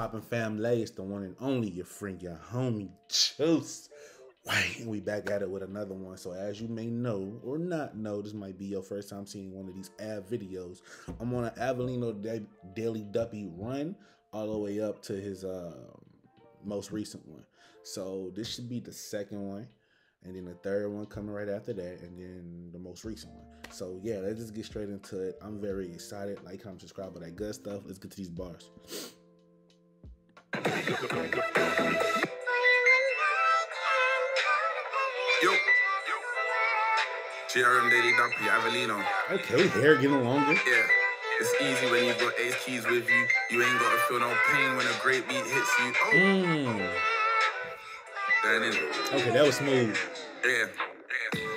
poppin' family. It's the one and only your friend, your homie, Juice. And we back at it with another one. So as you may know or not know, this might be your first time seeing one of these ad videos. I'm on an Avelino da- Daily Duppy run all the way up to his uh, most recent one. So this should be the second one, and then the third one coming right after that, and then the most recent one. So yeah, let's just get straight into it. I'm very excited. Like, comment, subscribe, all that good stuff. Let's get to these bars. Yo. GRM Daily Duppy, Avelino. Okay, hair getting longer. Yeah. It's easy when you got Ace Keys with you. You ain't gotta feel no pain when a great beat hits you. Oh, Mm. then in. Okay, that was smooth. Yeah.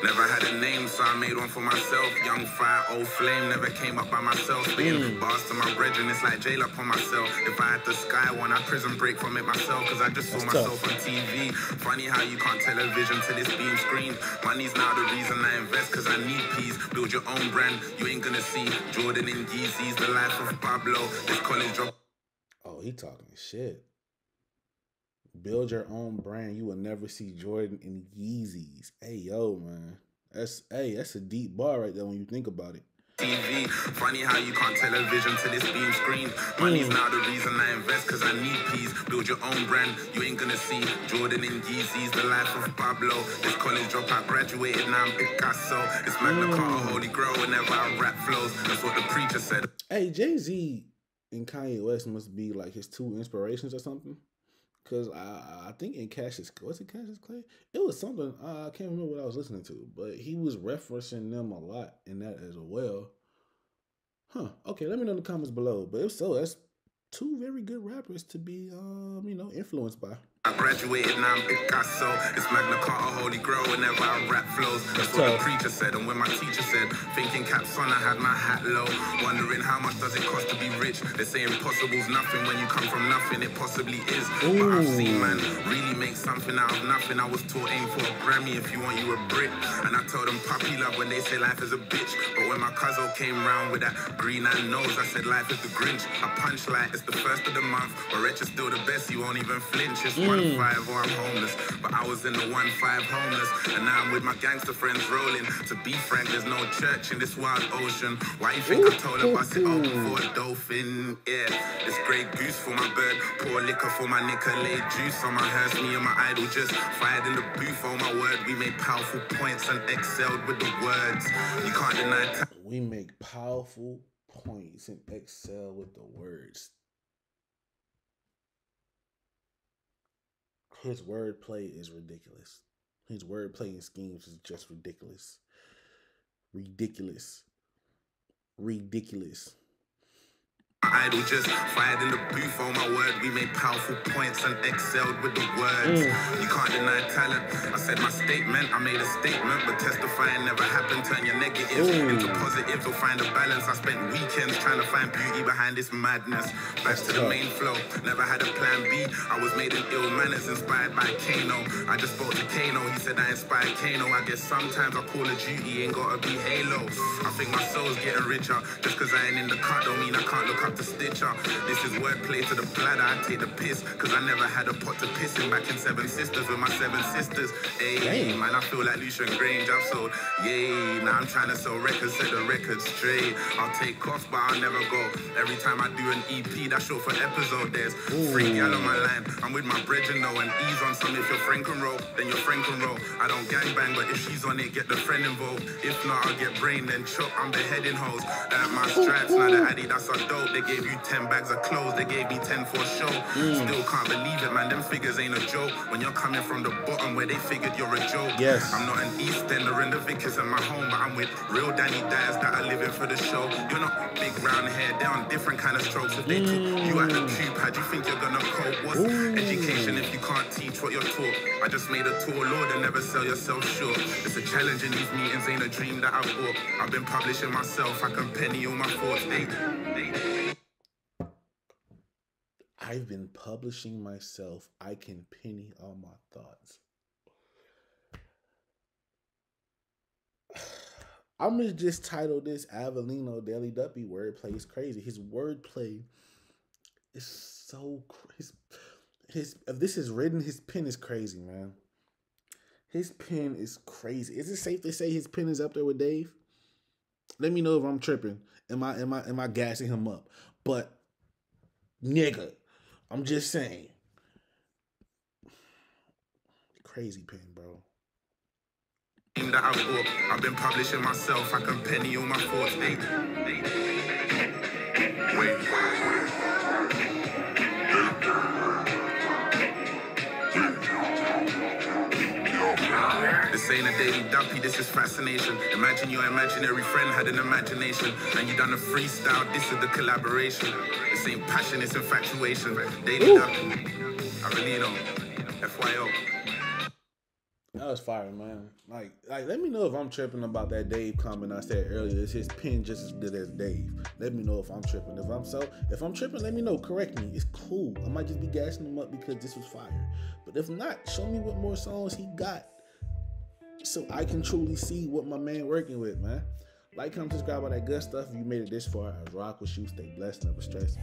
Never had a name, so I made one for myself. Young fire, old flame, never came up by myself. Spitting Mm. bars to my brethren, it's like jail up on myself. If I had the sky one, I'd prison break from it myself, cause I just saw That's myself tough. on TV. Funny how you can't tell a vision till it's being screened. Money's now the reason I invest, cause I need peace. Build your own brand, you ain't gonna see Jordan and Yeezys, the life of Pablo. This college drop. Oh, he talking shit. Build your own brand. You will never see Jordan in Yeezys. Hey, yo, man. That's hey, that's a deep bar right there when you think about it. TV. Funny how you can't tell a vision till it's being screened. Money's Mm. now the reason I invest cause I need peace. Build your own brand, you ain't gonna see Jordan and Yeezys, the life of Pablo. This college dropout graduated, now I'm Picasso. It's Magna Mm. Carta, holy grail whenever I rap flows. That's what the preacher said. Hey, Jay Z and Kanye West must be like his two inspirations or something. Cause I, I think in Cassius, was it Cassius Clay? It was something I can't remember what I was listening to, but he was referencing them a lot in that as well. Huh? Okay, let me know in the comments below. But if so, that's two very good rappers to be, um, you know, influenced by. I graduated, now I'm Picasso. It's Magna Carta, holy grail whenever I rap flows. That's what the preacher said, and when my teacher said, thinking caps on, I had my hat low. Wondering how much does it cost to be rich? They say impossible's nothing when you come from nothing, it possibly is. But I've seen man really make something out of nothing. I was taught aim for a Grammy if you want you a brick. And I told them puppy love when they say life is a bitch. But when my cousin came round with that green eye nose, I said life is the Grinch. I punch like it's the first of the month. But rich is still the best, you won't even flinch. It's one five or I'm homeless. But I was in the one five homeless. And now I'm with my gangster friends rolling. To be frank, there's no church in this wild ocean. Why you think I told her bust it open for a dolphin? Yeah, it's Grey Goose for my bird. Pour liquor for my Nicolay juice on my hearse. Me and my idol just fired in the booth. Oh my word, we made powerful points and excelled with the words. You can't deny time. We make powerful points and excel with the words. His wordplay is ridiculous. His wordplay and schemes is just ridiculous. Ridiculous. Ridiculous. Idol just fired in the booth. Oh my word, we made powerful points and excelled with the words. Mm. You can't deny talent. I said my statement, I made a statement, but testifying never happened. Turn your negatives Ooh. into positives or find a balance. I spent weekends trying to find beauty behind this madness. Back to the main flow, never had a plan B. I was made in Ill Manors, inspired by Kano. I just spoke to Kano, he said I inspired Kano. I guess sometimes I call a duty, ain't gotta be Halo. I think my soul's getting richer. Just cause I ain't in the cut don't mean I can't look up to Stitcher. This is wordplay to the bladder, I take the piss. Cause I never had a pot to piss in back in Seven Sisters with my seven sisters. Hey, man, I feel like Lucian Grainge. I'm sold, yay. Now I'm trying to sell records, set the record straight. I'll take off, but I'll never go. Every time I do an EP, that's short for episode. There's three gal on my line. I'm with my brethren though, and ease on some. If you're Frank and roll, then you're Frank and roll. I don't gang bang, but if she's on it, get the friend involved. If not, I'll get brain, then chop. I'm beheading hoes. Uh, my stripes, now the addy, that's a dope. They gave you 10 bags of clothes, they gave me 10 for a show. Mm. Still can't believe it, man. Them figures ain't a joke. When you're coming from the bottom where they figured you're a joke. Yes. I'm not an East Ender in the Vickers in my home, but I'm with real Danny Dyers that are living for the show. You're not big round hair, they're on different kind of strokes. If they took you at the tube, how do you think you're gonna cope? What's Ooh. education if you can't teach what you're taught? I just made a tour, Lord, and never sell yourself short. It's a challenge in these meetings, ain't a dream that I've bought. I've been publishing myself, I can penny all my thoughts. They, they, I've been publishing myself. I can penny all my thoughts. I'm gonna just title this Avelino Daily Duppy wordplay is crazy. His wordplay is so cr- his his if this is written, his pen is crazy, man. His pen is crazy. Is it safe to say his pen is up there with Dave? Let me know if I'm tripping. Am I am I am I gassing him up? But nigga, I'm just saying. Crazy pen, bro. I've been publishing myself, I can penny all my thoughts. Wait. This a daily duppy, this is fascination. Imagine your imaginary friend had an imagination and you done a freestyle, this is the collaboration. This ain't passion, it's infatuation. Daily Ooh. duppy. I really don't. FYO. That was fire, man. Like, like, let me know if I'm tripping about that Dave comment I said earlier. Is his pen just as good as Dave? Let me know if I'm tripping. If I'm so, if I'm tripping, let me know. Correct me. It's cool. I might just be gassing him up because this was fire. But if not, show me what more songs he got, so I can truly see what my man working with, man. Like, comment, subscribe, all that good stuff. If you made it this far, I rock with you. Stay blessed, never stress.